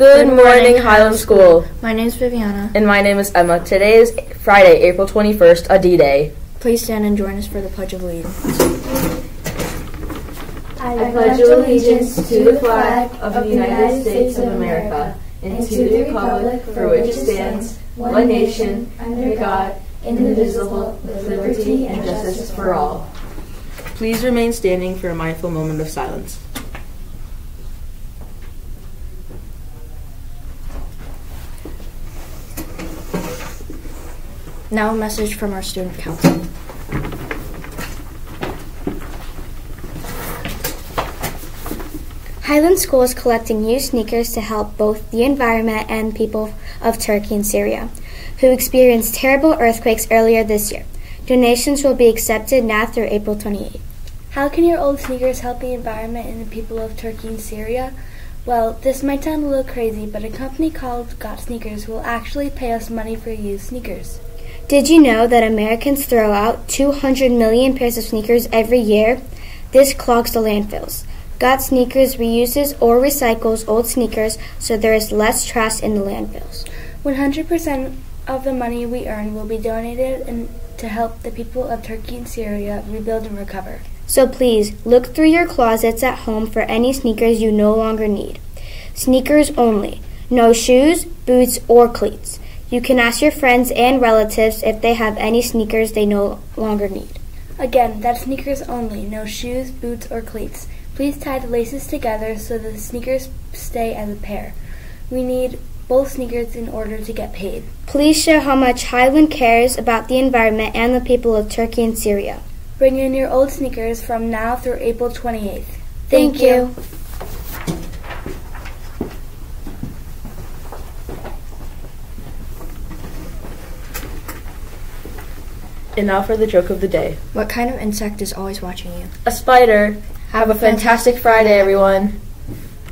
Good morning, Highland School. My name is Viviana. And my name is Emma. Today is Friday, April 21st, a D Day. Please stand and join us for the Pledge of Allegiance. I pledge allegiance to the flag of the United States of America and to the republic for which it stands, one nation, under God, indivisible, with liberty and justice for all. Please remain standing for a mindful moment of silence. Now a message from our student council. Highland School is collecting used sneakers to help both the environment and people of Turkey and Syria, who experienced terrible earthquakes earlier this year. Donations will be accepted now through April 28th. How can your old sneakers help the environment and the people of Turkey and Syria? Well, this might sound a little crazy, but a company called Got Sneakers will actually pay us money for used sneakers. Did you know that Americans throw out 200 million pairs of sneakers every year? This clogs the landfills. Got Sneakers reuses or recycles old sneakers so there is less trash in the landfills. 100% of the money we earn will be donated to help the people of Turkey and Syria rebuild and recover. So please look through your closets at home for any sneakers you no longer need. Sneakers only. No shoes, boots, or cleats. You can ask your friends and relatives if they have any sneakers they no longer need. Again, that's sneakers only, no shoes, boots, or cleats. Please tie the laces together so the sneakers stay as a pair. We need both sneakers in order to get paid. Please show how much Highland cares about the environment and the people of Turkey and Syria. Bring in your old sneakers from now through April 28th. Thank, Thank you. you. And now for the joke of the day. What kind of insect is always watching you? A spider. Have a fantastic Friday, everyone.